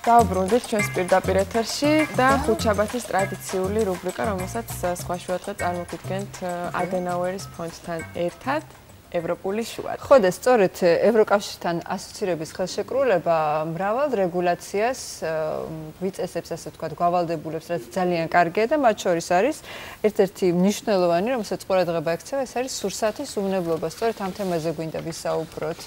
დაუბრუნდით ჩვენს პირდაპირ ეთერში და ხუთშაბათის ტრადიციული რუბრიკა, რომელსაც სხვა შუადღე წარმოგიდგენთ ადენაუერის ფონდთან ერთად. ევროპული შუა. ხო და სწორედ ევროკავშირთან ასოცირების ხელშეკრულება მრავალ რეგულაციას ვიწესებს ასე ვთქვათ, გავალდებულებს, რაც ძალიან კარგია და მათ შორის არის ერთ-ერთი მნიშვნელოვანი, რომელსაც ყურადღება ექცევა, ეს არის სურსათის უვნებლობა. სწორედ ამ თემაზე გვინდა ვისაუბროთ.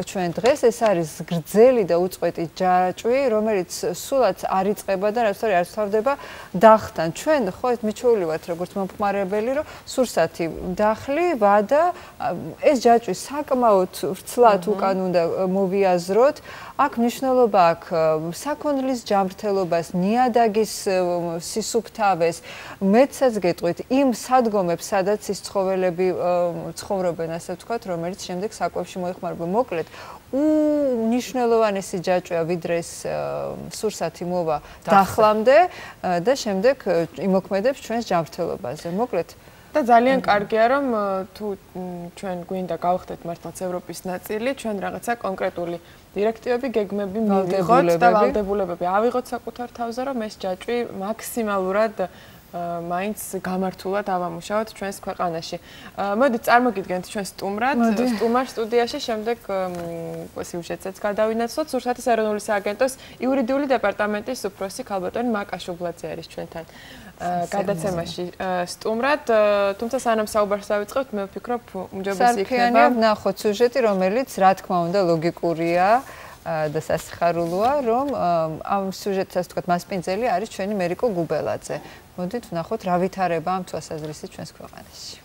ჩვენ დღეს ეს არის გრძელი და უწყვეტი ჯაჭვი, რომელიც სულაც არ იწება და რაც თორე არ სწორდება დახთან. ჩვენ ხო ეს მიჩვეული ვართ როგორც მომხმარებელი, რომ სურსათი დახლი, ვადა, ეს ჯაჭვი საკმაოდ ვრცლად უკან უნდა მოვიაზროთ. აქ მნიშვნელობა აქვს საქონლის ჯამრთელობას, ნიადაგის სისუფთავეს, მეცაც გეტყვით იმ სადგომებს, სადაც ის ცხოველები ცხოვრობენ, ასე ვთქვათ, რომელიც შემდეგ საკვებში მოიხმარება. მოკლედ, უნიშნელოვანესი ჯაჭვია ვიდრე ეს სურსათი მოვა დახლამდე და შემდეგ იმოქმედებს ჩვენს ჯამრთელობაზე. მოკლედ. და ძალიან კარგია რომ თუ ჩვენ გვინდა გავხდეთ მართლაც ევროპის ნაწილი, ჩვენ რაღაცა კონკრეტული დირექტივები, გეგმები მივიღოთ და ვალდებულებები ავიღოთ საკუთარ თავზე, რომ ეს ჯაჭვი მაქსიმალურად მაინც გამართულად ავამუშავოთ ჩვენს ქვეყანაში. მოდი წარმოგიდგენთ ჩვენ სტუმრად, სტუმარ სტუდიაში, შემდეგ სიუჟეტსაც გადავინაცვლოთ. სურსათის ეროვნული სააგენტოს იურიდიული დეპარტამენტის უფროსი ქალბატონი მაკა შუბლაძე არის ჩვენთან. გადაცემაში სტუმრად, თუმცა სანამ საუბარს დავიწყებთ, მე ვფიქრობ, უმჯობესი იქნება ნახოთ სიუჟეტი, რომელიც რა თქმა უნდა ლოგიკურია და სასიხარულოა, რომ ამ სიუჟეტსაც თქვა მასპინძელი არის ჩვენი მერიკო გუბელაძე. მოდით ვნახოთ რა ვითარება ამ თვალსაზრისით ჩვენს ქვეყანაში.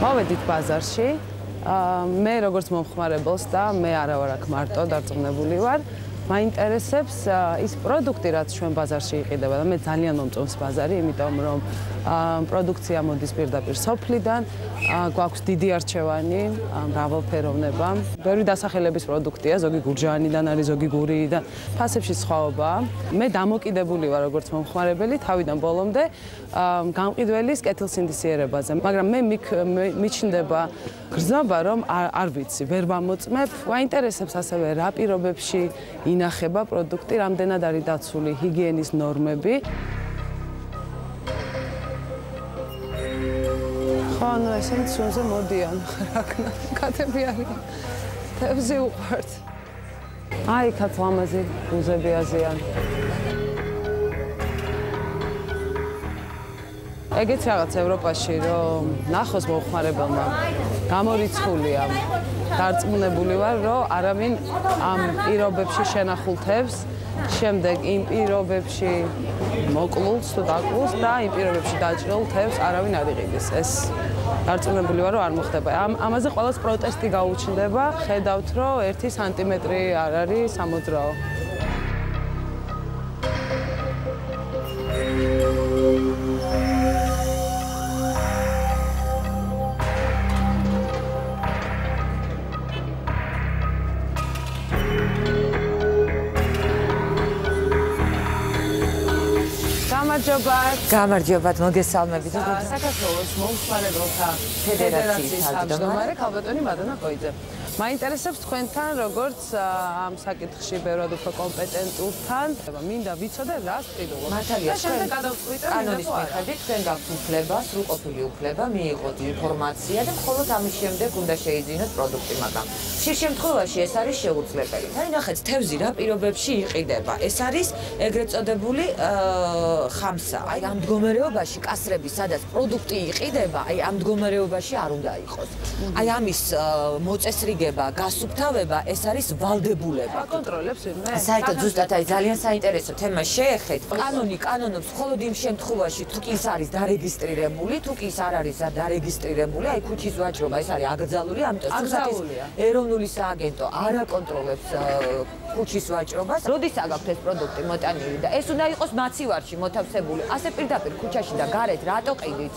მოვედით ბაზარში. მე როგორც მომხმარებელს და მე არა ვარ აქ მარტო დარწმუნებული ვარ. მაინტერესებს ის პროდუქტი, რაც ჩვენ ბაზარში იყიდება და მე ძალიან მომწონს ბაზარი, იმიტომ რომ პროდუქცია მოდის პირდაპირ სოფლიდან, გვაქვს დიდი არჩევანი, მრავალფეროვნება. ბევრი დასახელების პროდუქტია, ზოგი გურჯაანიდან არის, ზოგი გურიიდან, ფასებში სხვაობაა. მე დამოკიდებული ვარ როგორც მომხმარებელი თავიდან ბოლომდე გამყიდველის კეთილსინდისიერებაზე, მაგრამ მე მიჩნდება გრძნობა, რომ არ ვიცი, ვერ ვამოწმებ. მაინტერესებს ასევე რა პირობებში ინახება პროდუქტი, რამდენად არის დაცული ჰიგიენის ნორმები. ხო, ანუ ესენი ცუნზე მოდიან, რაკნა, კატები არის. თევზი უყვართ. აი, კაც ლამაზი უზები აზიან. ეგეც რაღაც ევროპაში რომ ნახოს მოხმარებელმა გამორიცხულია დარწმუნებული ვარ რომ არავინ ამ პირობებში შენახულთებს შემდეგ იმ პირობებში მოკლულს თუ დაკლულს და იმ პირობებში დაჭრილთებს არავინ არ იყიდეს ეს დარწმუნებული ვარ რომ არ მოხდება. ამ ამაზე ყოველს პროტესტი გაუჩნდება. ხედავთ რომ 1 სანტიმეტრი არ არის სამოძრაო გამარჯობათ. გამარჯობათ, მოგესალმებით. საქართველოს მომხმარებელთა ფედერაციის თავმჯდომარე ქალბატონი მადონა ყოიძე. მაინტერესებს თქვენთან როგორც ამ საკითხში ბევრად უფრო კომპეტენტურთან. მინდა ვიცოდე რა სტილო. მართალია, ჩვენ კანონის მიხედვით თქვენ გაქვთ უფლება, სრულყოფილი უფლება მიიღოთ ინფორმაცია და მხოლოდ ამის შემდეგ უნდა შეიძინოთ პროდუქტი, მაგრამ ხშირ შემთხვევაში ეს არის შეუძლებელი. აი ნახეთ, თევზი რა პირობებში იყიდება. ეს არის ეგრეთ წოდებული ხამსა. აი ამ მდგომარეობაში კასრები, სადაც პროდუქტი იყიდება, აი ამ მდგომარეობაში არ უნდა იყოს. აი ამის მოწესრიგება გაგება, გასუფთავება, ეს არის ვალდებულება. აკონტროლებს იმე? საერთოდ ზუსტად აი ძალიან საინტერესო თემა შეეხეთ. კანონი კანონობს მხოლოდ იმ შემთხვევაში, თუ კი ის არის დარეგისტრირებული, თუ კი ის არ არის დარეგისტრირებული, აი ქუჩის ვაჭრობა ეს არის აკრძალული, ამიტომ აკრძალულია. ეროვნული სააგენტო არ აკონტროლებს ქუჩის ვაჭრობას. როდის აგაქვთ ეს პროდუქტი მოტანილი და ეს უნდა იყოს მაცივარში მოთავსებული. ასე პირდაპირ ქუჩაში და გარეთ რატო ყიდით?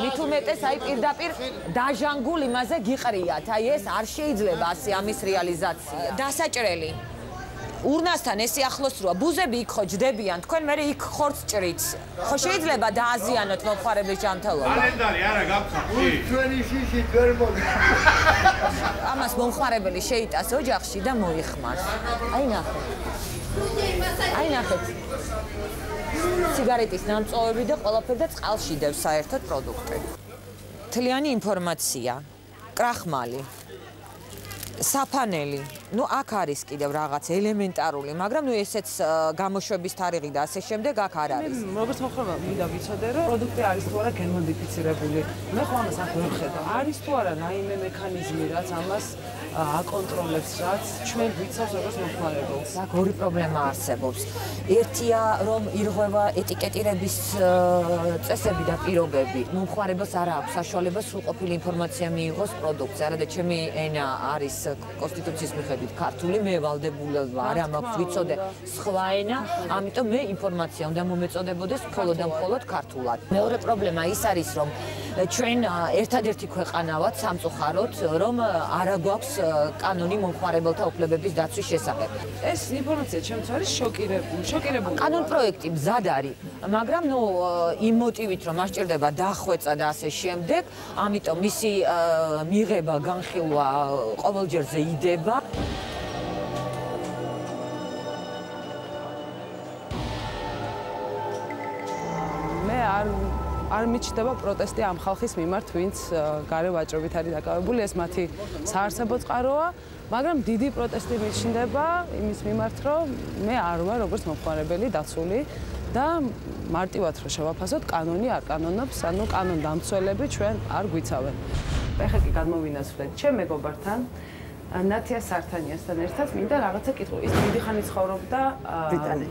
მით უმეტეს აი პირდაპირ დაჟანგულ იმაზე გიყრიათ. აი ეს არ შეიძლება ასე ამის რეალიზაცია. დასაჭრელი ურნასთან ესე ახლოს როა? ბუზები იქ ხო ჯდებიან? თქვენ მე იქ ხორც ჭრით. ხო შეიძლება დააზიანოთ მომხარებლის ჯანმრთელობა? კალენდარი არა გაფხი ჩვენი შიში ვერ მოდი ამას მომხარებელი შეიტას ოჯახში და მოიხმარს. აი ნახე აი ნახე სიგარეტის ნამწოვები და ყველაფერი და წყალში დევს საერთოდ პროდუქტი თლიანი ინფორმაცია. კრახმალი საფანელი ну აქ არის კიდევ რაღაც ელემენტარული მაგრამ ну ესეც გამოშვების თარიღი და ასე შემდეგ აქ არ არის როგორც მოხდება მინდა ვიცოდე რომ პროდუქტი არის თუ არა გენმოდიფიცირებული მე ხო ამას ახლა ვერ ხედავ არის თუ არა რაიმე მექანიზმი რაც ამას აკონტროლებს რაც ჩვენ ვიცავს როგორც მოხმარებელს. აქ ორი პრობლემა არსებობს. ერთია რომ ირღვევა ეტიკეტირების წესები და პირობები. მოხმარებელს არ აქვს საშუალება სრულყოფილი ინფორმაცია მიიღოს პროდუქტზე. არადა ჩემი ენა არის კონსტიტუციის მიხედვით ქართული, მე ვალდებულება არ მაქვს ვიცოდე სხვა ენა, ამიტომ მე ინფორმაცია უნდა მომეწოდებოდეს მხოლოდ და მხოლოდ ქართულად. მეორე პრობლემა ის არის რომ ჩვენ ერთადერთი ქვეყანა ვართ სამწუხაროდ რომ არ აქვს კანონი მომხმარებელთა უფლებების დაცვის შესახებ. ეს ინფორმაცია ჩემს არის შოკირებული, შოკირებული. კანონ პროექტი მზად არის, მაგრამ ნუ იმ მოტივით რომ მასჭირდება დახვეწა და ასე შემდეგ, ამიტომ მისი მიღება, განხილვა ყოველჯერ ზეიდება. მე არ არ მიჩნდება პროტესტი ამ ხალხის მიმართ, ვინც გარე ვაჭრობით არის დაკავებული, ეს მათი საარსებო წყაროა, მაგრამ დიდი პროტესტი მიჩნდება იმის მიმართ, რომ მე არ ვარ როგორც მომხმარებელი დაცული და მარტივად რომ შევაფასოთ, კანონი არ კანონობს, ანუ კანონ დამცველები ჩვენ არ გვიცავენ. ეხლა კი გადმოვინაცვლეთ ჩემ მეგობართან ნათია სართანიასთან ერთად მინდა რაღაცა კითხო. ის დიდი ხანი ცხოვრობდა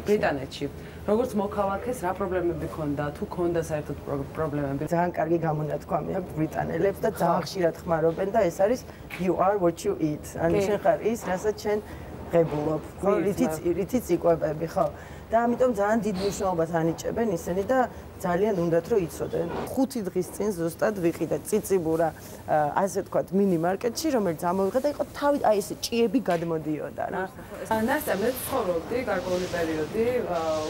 ბრიტანეთში. როგორც მოქალაქეს რა პრობლემები ქონდა? თუ ქონდა საერთოდ პრობლემები? ძალიან კარგი გამონათქვამი აქვს ბრიტანელებს და ძალიან ხშირად ხმარობენ და ეს არის you are what you eat. ანუ შენ ხარ ის რასაც შენ ღებულობ. ხო რითიც რითიც იკვებები ხო. და ამიტომ ძალიან დიდ მნიშვნელობას ანიჭებენ ისინი და ძალიან უნდათ რომ იცოდენ. 5 დღის წინ ზუსტად ვიყიდა ციციბურა ასე თქვა market-ში, რომელიც ამოვიღე და იყო თავი აი ესე ჭიები გადმოდიოდა რა. ნასტა მე ცხოვრობდი გარკვეული პერიოდი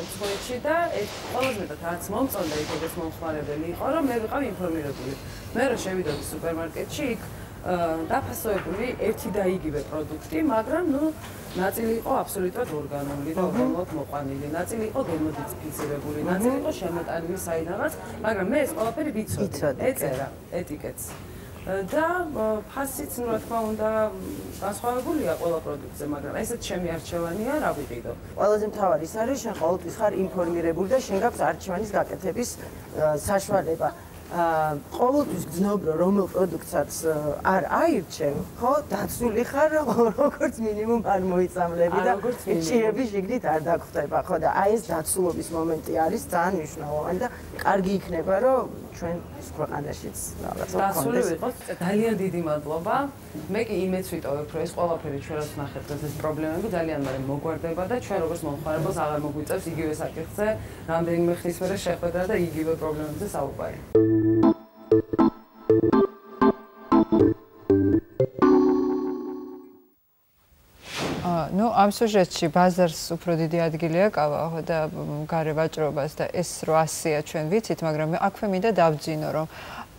უცხოეთში და ეს ყველაზე მეტად რაც მომწონდა იქ ეს მომხმარებელი იყო, რომ მე ვიყავ ინფორმირებული. მე რო შევიდოდი სუპერმარკეტში, იქ დაფასოებული ერთი და იგივე პროდუქტი, მაგრამ ნუ ნაწილი იყო აბსოლუტურად ორგანული და უბრალოდ მოყვანილი, ნაწილი იყო გენმოდიფიცირებული, ნაწილი იყო შემოტანილი საიდანაც, მაგრამ მე ეს ყველაფერი ვიცოდი. ეწერა ეტიკეტს. და ფასიც ნუ რა თქმა უნდა განსხვავებულია ყველა პროდუქტზე, მაგრამ ესეც ჩემი არჩევანია, რა ვიყიდო. ყველაზე მთავარი ის არის, შენ ყოველთვის ხარ ინფორმირებული და შენ გაქვს არჩევანის გაკეთების საშუალება. აა ყოველთვის გძნობ რომ რომელ პროდუქტსაც არ აირჩევ, ხო, დაცული ხარ როგორც მინიმუმ არ მოიწამლები და ჭიები შიგნით არ დაგხვდება, ხო და აი ეს დაცულობის მომენტი არის ძალიან მნიშვნელოვანი და კარგი იქნება რომ ჩვენ ის ქვეყანაშიც რაღაცა გქონდეს. დაცული ვიყოთ, ძალიან დიდი მადლობა. მე კი იმეც ვიტოვებ, რომ ეს ყველაფერი ჩვენს ნახეთ დღეს ეს პრობლემები ძალიან მალე მოგვარდება და ჩვენ როგორც მომხმარებელს აღარ მოგვიწევს იგივე საკითხზე, რამდენიმე ხნის მერე შეხვედრა და იგივე პრობლემებზე საუბარი. Ну ამ სუჟეტში ბაზარს უფრო დიდი ადგილი აკავა ხო და გარე ვაჭრობას და ეს 800-ია ჩვენ ვიცით მაგრამ აქვე მინდა დავძინო რომ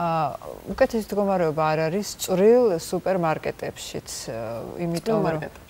აა უკეთესი მდგომარეობა არ არის წვრილ სუპერმარკეტებშიც იმიტომ რომ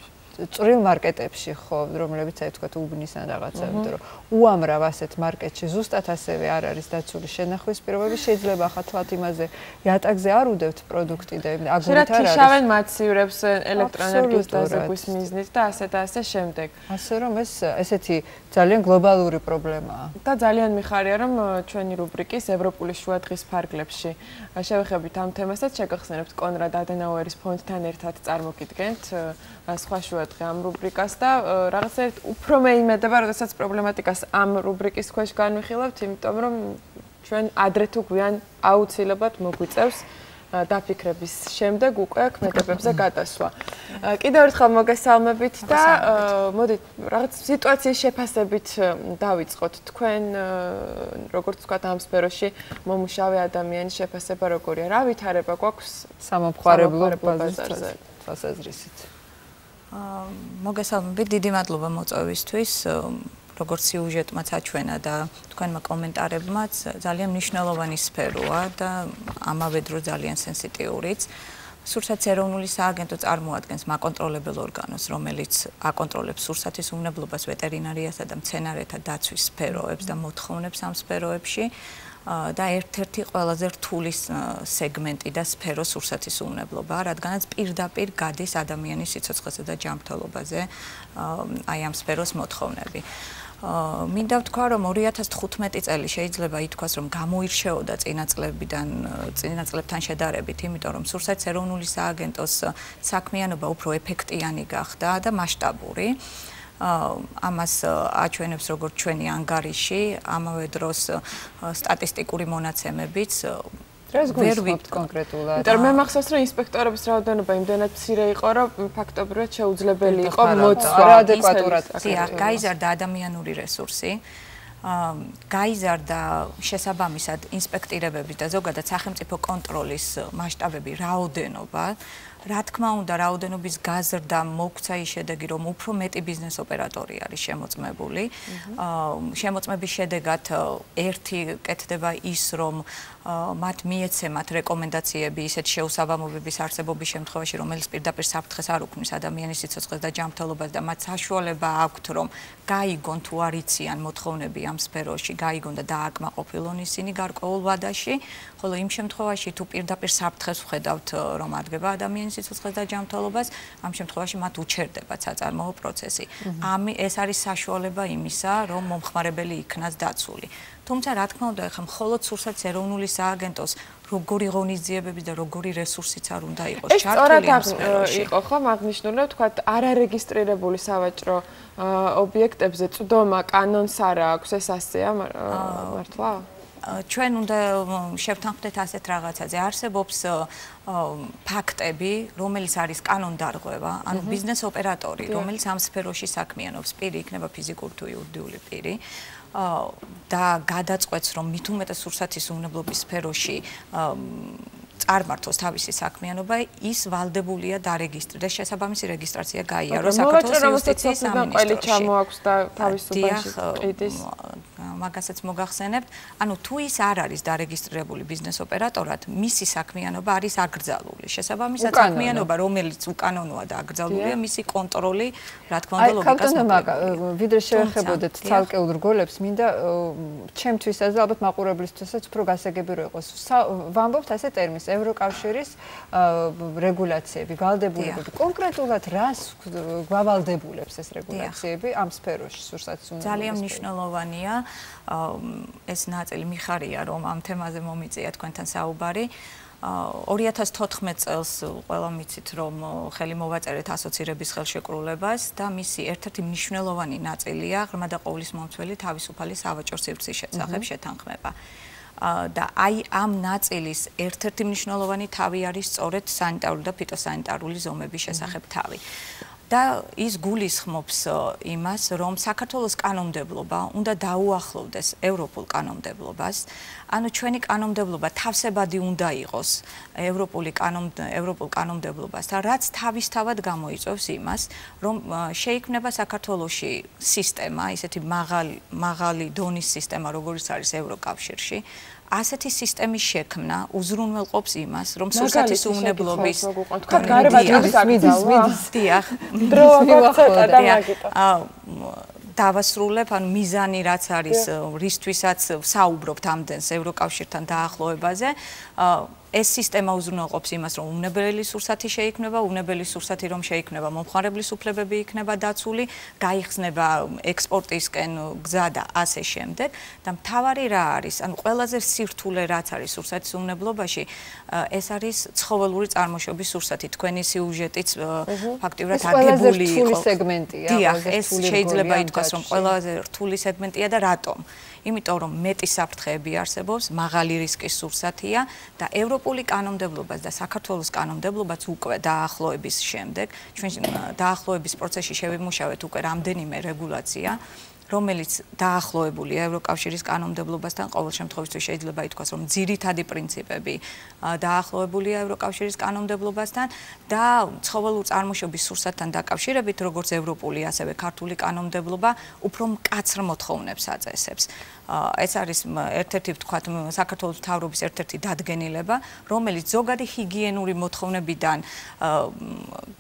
წვრილ მარკეტებში ხო, რომლებიც აი თქვა უბნის ან რაღაცა, იმიტომ რომ უამრავ ასეთ მარკეტში ზუსტად ასევე არ არის დაცული შენახვის პირობები, შეიძლება ახლა თქვათ იმაზე, იატაკზე არ უდევთ პროდუქტი და აგურით არ არის. შეიძლება მაცივრებს ელექტროენერგიის დაზეგვის მიზნით და ასე და ასე შემდეგ. ასე რომ ეს ესეთი ძალიან გლობალური პრობლემაა. და ძალიან მიხარია რომ ჩვენი რუბრიკის ევროპული შუადღის ფარგლებში შევეხებით ამ თემასაც შეგახსენებთ კონრად ადენაუერის ფონდთან ერთად წარმოგიდგენთ სხვა შუადღე ამ რუბრიკას და რაღაცა უფრო მეიმედება, როდესაც პრობლემატიკას ამ რუბრიკის ქვეშ განვიხილავთ, იმიტომ რომ ჩვენ ადრე თუ გვიან აუცილებლად მოგვიწევს დაფიქრების შემდეგ უკვე ქმედებებზე გადასვლა. კიდევ ერთხელ მოგესალმებით და მოდით რაღაც სიტუაციის შეფასებით დავიწყოთ. თქვენ როგორც თქვა ამ სფეროში მომუშავე ადამიანის შეფასება როგორია? რა ვითარება გვაქვს სამომხმარებლო ბაზაზე? თვალსაზრისით. მოგესალმებით, დიდი მადლობა მოწვევისთვის. როგორც სიუჟეტმაც აჩვენა და თქვენმა კომენტარებმაც ძალიან მნიშვნელოვანი სფეროა და ამავე დროს ძალიან სენსიტიურიც. სურსათის ეროვნული სააგენტო წარმოადგენს მაკონტროლებელ ორგანოს, რომელიც აკონტროლებს სურსათის უნებლობას ვეტერინარიასა და მცენარეთა დაცვის სფეროებს და მოთხოვნებს ამ სფეროებში. და ერთ-ერთი ყველაზე რთული სეგმენტი და სფერო სურსათის უნებლობა, რადგანაც პირდაპირ გადის ადამიანის სიცოცხლესა და ჯანმრთელობაზე აი ამ სფეროს მოთხოვნები. აა მინდა ვთქვა რომ 2015 წელი შეიძლება ითქვას რომ გამოირჩეოდა წინაწლებიდან წინაწლებთან შედარებით, იმიტომ რომ სურსათის ეროვნული სააგენტოს საქმიანობა უფრო ეფექტიანი გახდა და მასშტაბური. ამას აჩვენებს როგორც ჩვენი ანგარიში, ამავე დროს სტატისტიკური მონაცემებიც რას გვიხსოვთ კონკრეტულად? იმიტომ მე მახსოვს რომ ინსპექტორების რაოდენობა იმდენად მცირე იყო, რომ ფაქტობრივად შეუძლებელი იყო მოწვა ადეკვატურად. დიახ, გაიზარდა ადამიანური რესურსი. აა გაიზარდა შესაბამისად ინსპექტირებების და ზოგადად სახელმწიფო კონტროლის მასშტაბები, რაოდენობა. რა თქმა უნდა, რაოდენობის გაზრდა მოგცა ის შედეგი, რომ უფრო მეტი ბიზნეს ოპერატორი არის შემოწმებული. შემოწმების შედეგად ერთი კეთდება ის, რომ მათ მიეცემათ რეკომენდაციები ისეთ შეუსაბამობების არსებობის შემთხვევაში, რომელიც პირდაპირ საფრთხეს არ უქმნის ადამიანის სიცოცხლეს და ჯანმრთელობას და მათ საშუალება აქვთ, რომ გაიგონ თუ არ იციან მოთხოვნები ამ სფეროში, გაიგონ და დააკმაყოფილონ ისინი გარკვეულ ვადაში, ხოლო იმ შემთხვევაში თუ პირდაპირ საფრთხეს ვხედავთ, რომ ადგება ადამიანის სიცოცხლეს და ჯანმრთელობას, ამ შემთხვევაში მათ უჩერდებათ საწარმოო პროცესი. ამი ეს არის საშუალება იმისა, რომ მომხმარებელი იქნას დაცული. თუმცა რა თქმა უნდა ახლა მხოლოდ სურსათის ეროვნული სააგენტოს როგორი ღონისძიებები და როგორი რესურსიც არ უნდა იყოს ჩართული ამ სფეროში. ეს იყო ხო მაგნიშნული თქვა არარეგისტრირებული სავაჭრო ობიექტებზე წვდომა კანონს არა აქვს ეს ასეა მართლა? ჩვენ უნდა შევთანხმდეთ ასეთ რაღაცაზე. არსებობს ფაქტები, რომელიც არის კანონდარღვევა, ანუ ბიზნეს ოპერატორი, რომელიც ამ სფეროში საქმიანობს, პირი იქნება ფიზიკური თუ იურიდიული პირი. და გადაწყვეტს რომ მით უმეტეს სურსათის უნებლობის სფეროში წარმართოს თავისი საქმიანობა, ის ვალდებულია დარეგისტრირდეს, შესაბამისი რეგისტრაცია გაიაროს საქართველოს იუსტიციის სამინისტროში. ყველი ჩამოაქვს და თავისუფალში ყიდის. მაგასაც მოგახსენებთ, ანუ თუ ის არ არის დარეგისტრირებული ბიზნეს ოპერატორად, მისი საქმიანობა არის აკრძალული. შესაბამისად საქმიანობა, რომელიც უკანონოა და აკრძალულია, მისი კონტროლი, რა თქმა უნდა, ლოგიკას მოგვიყვება. ვიდრე შევეხებოდეთ ცალკეულ რგოლებს, მინდა ჩემთვისაც და ალბათ მაყურებლისთვისაც უფრო გასაგები რო იყოს. ვამბობთ ასე ტერმინს ევროკავშირის რეგულაციები, ვალდებულებები. კონკრეტულად რას გვავალდებულებს ეს რეგულაციები ამ სფეროში, სურსაც უნდა ძალიან მნიშვნელოვანია ეს ნაწილი მიხარია, რომ ამ თემაზე მომიწია თქვენთან საუბარი. 2014 წელს ყველა მიცით რომ ხელი მოვაწერეთ ასოცირების ხელშეკრულებას და მისი ერთ-ერთი მნიშვნელოვანი ნაწილია ღრმა და ყოვლის მომცველი თავისუფალი სავაჭრო სივრცის შესახებ შეთანხმება. და აი ამ ნაწილის ერთ-ერთი მნიშვნელოვანი თავი არის სწორედ სანიტარული და ფიტოსანიტარული ზომების შესახებ თავი. და ის გულისხმობს იმას, რომ საქართველოს კანონმდებლობა უნდა დაუახლოვდეს ევროპულ კანონმდებლობას. ანუ ჩვენი კანონმდებლობა თავსებადი უნდა იყოს ევროპული კანონ ევროპულ კანონმდებლობასთან, რაც თავისთავად გამოიწვევს იმას, რომ შეიქმნება საქართველოსი სისტემა, ისეთი მაღალი მაღალი დონის სისტემა, როგორც არის ევროკავშირში. ასეთი სისტემის შექმნა უზრუნველყოფს იმას, რომ სურსათის უნებლობის აკციას მიდის. დიახ. დრო აღწევდა და მაგიტო. დავასრულებ, ანუ მიზანი რაც არის, რისთვისაც საუბრობთ ამდენს ევროკავშირთან დაახლოებაზე, ეს სისტემა უზრუნველყოფს იმას, რომ უნებელი სურსათი შეიქმნება, უნებელი სურსათი რომ შეიქმნება, მომხმარებლის უფლებები იქნება დაცული, გაიხსნება ექსპორტისკენ გზა და ასე შემდეგ. და მთავარი რა არის? ანუ ყველაზე სირთულე რაც არის სურსათის უნებლობაში, ეს არის ცხოველური წარმოშობის სურსათი. თქვენი სიუჟეტიც ფაქტიურად აგებული იყო. ეს რთული სეგმენტია. დიახ, ეს შეიძლება ითქვას, რომ ყველაზე რთული სეგმენტია და რატომ? იმიტომ რომ მეტი საფრთხეები არსებობს, მაღალი რისკის სურსათია და ევროპული კანონმდებლობას და საქართველოს კანონმდებლობას უკვე დაახლოების შემდეგ, ჩვენ დაახლოების პროცესში შევიმუშავეთ უკვე რამდენიმე რეგულაცია რომელიც დაახლოებულია ევროკავშირის კანონმდებლობასთან, ყოველ შემთხვევაში შეიძლება ითქვას, რომ ძირითადი პრინციპები დაახლოებულია ევროკავშირის კანონმდებლობასთან და ცხოველურ წარმოშობის სურსათთან დაკავშირებით, როგორც ევროპული, ასევე ქართული კანონმდებლობა უფრო მკაცრ მოთხოვნებს აწესებს. ეს არის ერთ-ერთი ვთქვათ საქართველოს თავრობის ერთ-ერთი დადგენილება, რომელიც ზოგადი ჰიგიენური მოთხოვნებიდან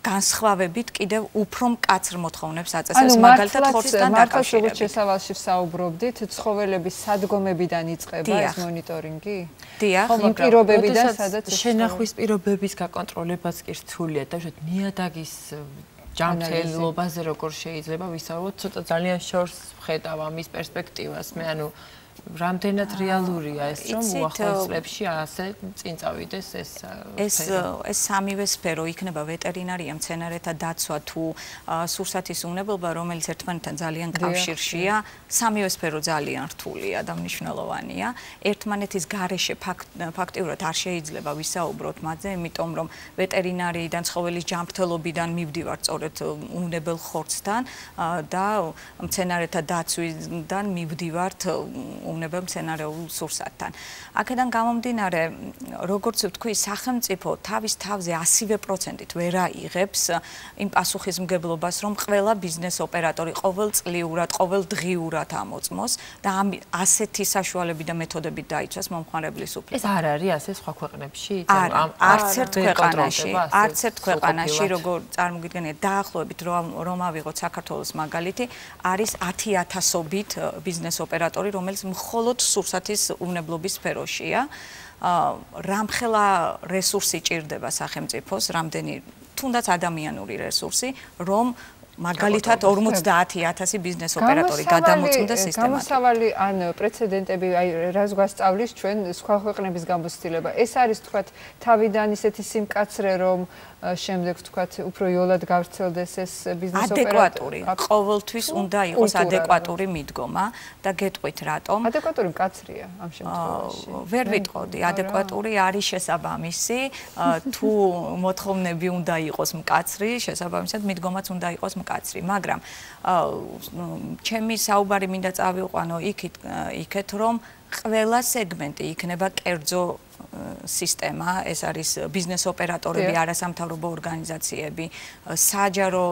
განსხვავებით კიდევ უფრო მკაცრ მოთხოვნებს აწესებს მაგალითად ხორცთან დაკავშირებით. ანუ შესავალში საუბრობდით, ცხოველების სადგომებიდან იწყება ეს მონიტორინგი? დიახ, იმ პირობებიდან, სადაც შენახვის პირობების გაკონტროლებაც კი რთულია და უშუალოდ ნიადაგის ჯანმრთელობაზე როგორ შეიძლება ვისაუბროთ, ცოტა ძალიან შორს ხედავ ამის პერსპექტივას. მე ანუ რამდენად რეალურია ეს რომ უახლოეს წლებში ასე წინ წავიდეს ეს ეს ეს სამივე სფერო იქნება ვეტერინარია, მცენარეთა დაცვა თუ სურსათის უნებობა, რომელიც ერთმანეთთან ძალიან კავშირშია, სამივე სფერო ძალიან რთულია და მნიშვნელოვანია. ერთმანეთის გარეშე ფაქტიურად არ შეიძლება ვისაუბროთ მათზე, იმიტომ რომ ვეტერინარიიდან ცხოველის ჯანმრთელობიდან მივდივართ სწორედ უნებელ ხორცთან და მცენარეთა დაცვიდან მივდივართ უნებელ მცენარეულ სურსათთან. აქედან გამომდინარე, როგორც ვთქვი, სახელმწიფო თავის თავზე 100%-ით ვერ აიღებს იმ პასუხისმგებლობას, რომ ყველა ბიზნეს ოპერატორი ყოველწლიურად, ყოველდღიურად ამოწმოს და ამ ასეთი საშუალებები და მეთოდები დაიცვას მომხმარებლის უფლება. ეს არ არის ასე სხვა ქვეყნებში? ამ არც ერთ ქვეყანაში, არც ერთ ქვეყანაში, როგორ წარმოგიდგენია, დაახლოებით რომ ავიღოთ საქართველოს მაგალითი, არის 10000ობით ბიზნეს ოპერატორი, რომელიც მხოლოდ სურსათის უნებლობის სფეროშია. აა რამხელა რესურსი ჭირდება სახელმწიფოს, რამდენი თუნდაც ადამიანური რესურსი, რომ მაგალითად 50000 ბიზნეს ოპერატორი გადამოწმდა სისტემატიკად. გამოსავალი ან პრეცედენტები, აი რას გვასწავლის ჩვენ სხვა ქვეყნების გამოცდილება. ეს არის თქვათ თავიდან ისეთი სიმკაცრე, რომ შემდეგ ვთქვათ, უფრო იოლად გავრცელდეს ეს ბიზნეს ოპერატორი. ყოველთვის უნდა იყოს ადეკვატური მიდგომა და გეტყვით რატომ? ადეკვატური მკაცრია ამ შემთხვევაში. ვერ ვიტყოდი, ადეკვატური არის შესაბამისი, თუ მოთხოვნები უნდა იყოს მკაცრი, შესაბამისად მიდგომაც უნდა იყოს მკაცრი, მაგრამ ჩემი საუბარი მინდა წავიყვანო იქით იქეთ რომ ყველა სეგმენტი იქნება კერძო სისტემა, ეს არის ბიზნეს ოპერატორები, არასამთავრობო ორგანიზაციები, საჯარო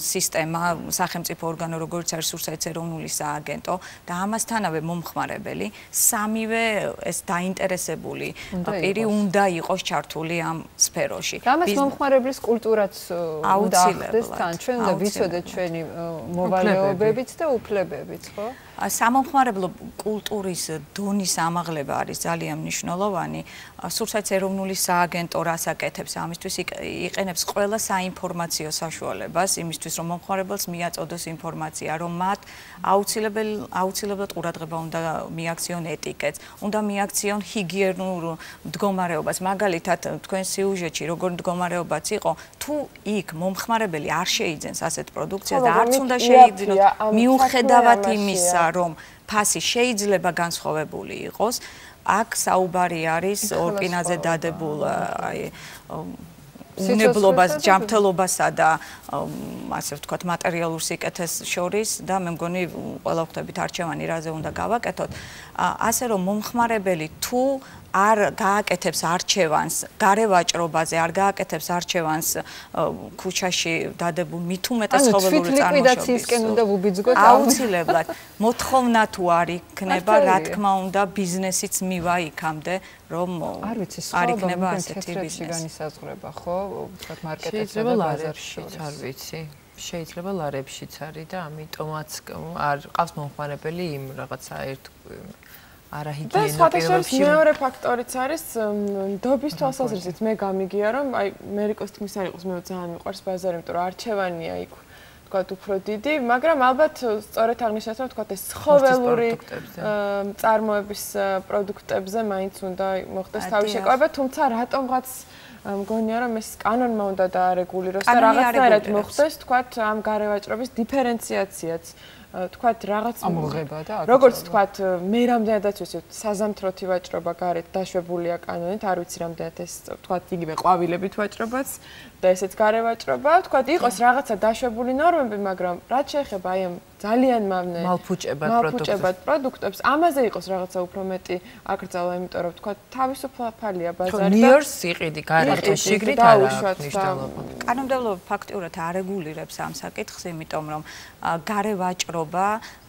სისტემა, სახელმწიფო ორგანო, როგორც არის სურსათის ეროვნული სააგენტო და ამასთანავე მომხმარებელი, სამივე ეს დაინტერესებული პირი უნდა იყოს ჩართული ამ სფეროში. ამას მომხმარებლის კულტურაც უნდა ახდეს თან, ჩვენ უნდა ვიცოდეთ ჩვენი მოვალეობებიც და უფლებებიც, ხო? სამომხმარებლო კულტურის დონის ამაღლება არის ძალიან მნიშვნელოვანი. სურსათის ეროვნული სააგენტო რასაკეთებს ამისთვის იყენებს ყველა საინფორმაციო საშუალებას იმისთვის რომ მომხმარებელს მიაწოდოს ინფორმაცია, რომ მათ აუცილებელ აუცილებლად ყურადღება უნდა მიაქციონ ეტიკეტს, უნდა მიაქციონ ჰიგიენურ მდგომარეობას. მაგალითად, თქვენ სიუჟეტში როგორ მდგომარეობაც იყო, თუ იქ მომხმარებელი არ შეიძენს ასეთ პროდუქციას და არც უნდა შეიძინოს მიუხედავად იმისა, რომ ფასი შეიძლება განსხვავებული იყოს, აქ საუბარი არის ორკინაზე დადებულ აი უნებლობას, ჯანმრთელობასა და ასე ვთქვათ, მატერიალურ სიკეთეს შორის და მე მგონი ყველა ხვდებით არჩევანი რაზე უნდა გავაკეთოთ. ასე რომ მომხმარებელი თუ არ გააკეთებს არჩევანს გარევაჭრობაზე, არ გააკეთებს არჩევანს ქუჩაში დადებულ მithumetes ხოველური წარმოშობის. ანუ ლიკვიდაციისკენ უნდა ვუბიძგოთ აუცილებლად. მოთხოვნა თუ არ იქნება, რა თქმა უნდა, ბიზნესიც მივა იქამდე, რომ არ ვიცი, არ იქნება ასეთი ბიზნესი განისაზღვრება, ხო? ვთქვათ, მარკეტინგში და ბაზარში, არ ვიცი. შეიძლება ლარებშიც არის და ამიტომაც არ ყავს მომხმარებელი იმ რაღაცა ერთ არაჰიგიენო პირობებში. და მეორე ფაქტორიც არის დობის თვალსაზრისით მე გამიგია რომ აი ამერიკოს თქმის არ იყოს მე ძალიან მიყვარს ბაზარი, იმიტომ რომ არჩევანია იქ თქვათ უფრო დიდი, მაგრამ ალბათ სწორედ აღნიშნეთ რომ თქვათ ეს ცხოველური წარმოების პროდუქტებზე მაინც უნდა მოხდეს თავი შეკავება, თუმცა რატომღაც მგონია რომ ეს კანონმა უნდა დაარეგულიროს და რაღაცნაირად მოხდეს თქვათ ამ გარევაჭრობის დიფერენციაციაც. თქვათ რაღაც ამოღება და როგორც თქვათ მე რამდენადაც ვიცი საზამთროთი ვაჭრობა გარეთ დაშვებულია კანონით არ ვიცი რამდენად ეს თქვათ იგივე ყვავილებით ვაჭრობაც და ესეც გარე ვაჭრობა. თქვათ იყოს რაღაცა დაშვებული ნორმები მაგრამ რაც შეეხება აი ამ ძალიან მავნე მალფუჭებად პროდუქტებს. მალფუჭებად პროდუქტებს. ამაზე იყოს რაღაცა უფრო მეტი აკრძალვა, იმიტომ რომ თქვა თავისუფალია ბაზარი და ნიორს იყიდი გარეთ შიგრით არა მნიშვნელობა. კანონმდებლობა ფაქტიურად არეგულირებს ამ საკითხს, იმიტომ რომ გარე ვაჭრობა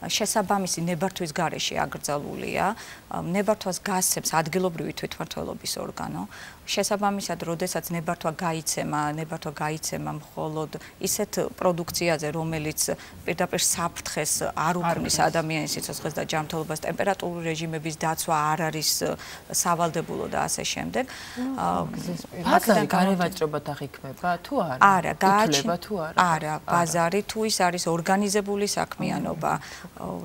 შესაბამისი ნებართვის გარეშე აკრძალულია. ნებართვას გასცემს ადგილობრივი თვითმმართველობის ორგანო. შესაბამისად, როდესაც ნებართვა გაიცემა, ნებართვა გაიცემა მხოლოდ ისეთ პროდუქციაზე, რომელიც პირდაპირ საფრთხეს არ უქმნის ადამიანის სიცოცხლეს და ჯანმრთელობას, ტემპერატურული რეჟიმების დაცვა არ არის სავალდებულო და ასე შემდეგ. ბაზარი გარევაჭრობა დაღიქმება თუ არა? არა, გააჩნდება თუ არა? არა, ბაზარი თუ ის არის ორგანიზებული საქმიანობა,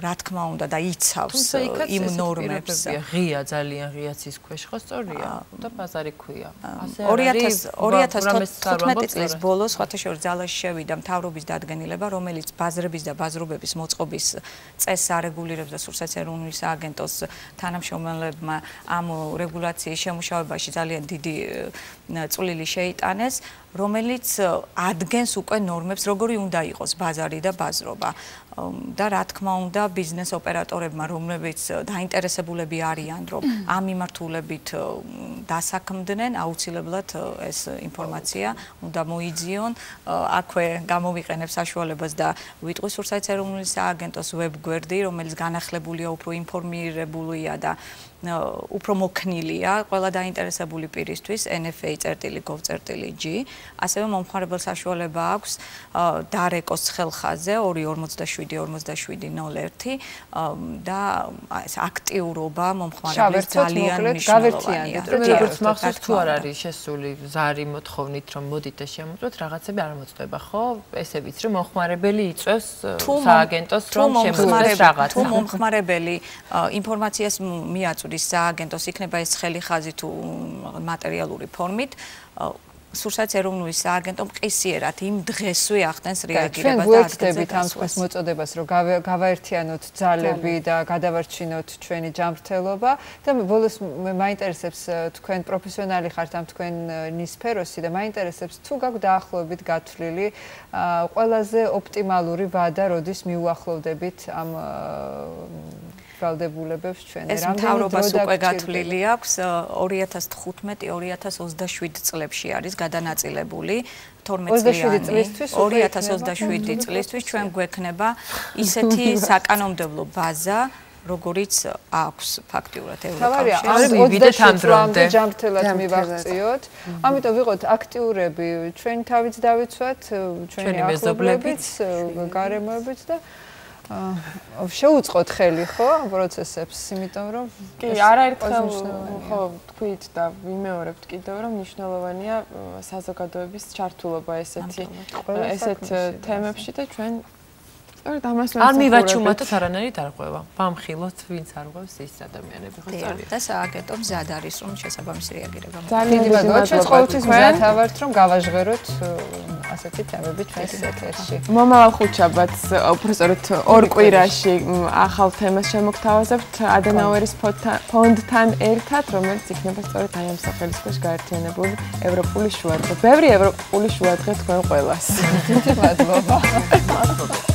რა თქმა უნდა და იცავს იმ ნორმებს. ღია ძალიან ღია ცის ქვეშ ხო სწორია? და ბაზარი ქვია ასე 2015 წლის ბოლოს ხათაშორ ძალაში შევიდა მთავრობის დადგენილება, რომელიც ბაზრების და ბაზრობების მოწყობის წესს არეგულირებს და სურსათი ეროვნული სააგენტოს თანამშრომელებმა ამ რეგულაციის შემუშავებაში ძალიან დიდი წვლილი შეიტანეს. რომელიც ადგენს უკვე ნორმებს, როგორი უნდა იყოს ბაზარი და ბაზრობა. და რა თქმა უნდა, ბიზნეს ოპერატორებმა, რომლებიც დაინტერესებულები არიან, რომ ამ მიმართულებით დასაქმდნენ, აუცილებლად ეს ინფორმაცია უნდა მოიძიონ. აქვე გამოვიყენებ საშუალებას და ვიტყვის სურსაიც ეროვნული სააგენტოს ვებგვერდი, რომელიც განახლებულია უფრო ინფორმირებულია და უფრო მოქნილია ყველა დაინტერესებული პირისთვის nfa.gov.g ასევე მომხმარებელ საშუალება აქვს დარეკოს ხელხაზე 247-47-01 და ეს აქტიურობა მომხმარებლის ძალიან მნიშვნელოვანია. როგორც მახსოვს თუ არ არის შესული ზარი მოთხოვნით რომ მოდით და შემოწმოთ რაღაცები არ მოწდება ხო? ესე ვიცი რომ მომხმარებელი იწევს სააგენტოს რომ შემოწმოს რაღაც. თუ მომხმარებელი ინფორმაციას მიაწვდის strukturis სააგენტოს იქნება ეს ხელი ხაზი თუ მატერიალური ფორმით. სურსაც ეროვნული სააგენტო მყისიერად იმ დღესვე ახდენს რეაგირებას და ამ სხვას მოწოდებას რომ გავაერთიანოთ ძალები და გადავარჩინოთ ჩვენი ჯანმრთელობა და ბოლოს მაინტერესებს თქვენ პროფესიონალი ხართ ამ თქვენი სფეროსი და მაინტერესებს თუ გაგვ დაახლოებით გათვლილი ყველაზე ოპტიმალური ვადა როდის მიუახლოვდებით ამ ვალდებულებებს ჩვენ ეს მთავრობას უკვე გათვლილი აქვს 2015-2027 წლებში არის გადანაწილებული 12 წლისთვის 2027 წლისთვის ჩვენ გვექნება ისეთი საკანონმდებლო ბაზა როგორიც აქვს ფაქტიურად ევროკავშირში. არის 27 წლამდე ჯანმრთელად მივახციოთ. ამიტომ ვიყოთ აქტიურები, ჩვენი თავიც დავიცვათ, ჩვენი ახლობლებიც, გარემოებიც და შეუწყოთ ხელი ხო პროცესებს, იმიტომ რომ კი, არაერთხელ ხო თქვით და ვიმეორებთ კიდევ რომ მნიშვნელოვანია საზოგადოების ჩართულობა ესეთი ესეთ თემებში და ჩვენ სწორედ ამას არ მივაჩუმათოთ არანაირად არ ყვება. ბამხილოთ ვინც არ ყვევს ის ადამიანები ხო სწორია. და სააგენტო მზად არის რომ შესაბამისი რეაგირება მოხდეს. ძალიან მადლობა. ყოველთვის მზად ავართ რომ გავაჟღეროთ ასეთი თემები ჩვენს ეთერში. მომავალ ხუთშაბათს უფრო სწორედ ორ კვირაში ახალ თემას შემოგთავაზებთ ადენაუერის ფონდთან ერთად, რომელიც იქნება სწორედ აი ამ სახელის ქვეშ გაერთიანებული ევროპული შუადღე. ბევრი ევროპული შუადღე თქვენ ყველას. დიდი მადლობა. მადლობა.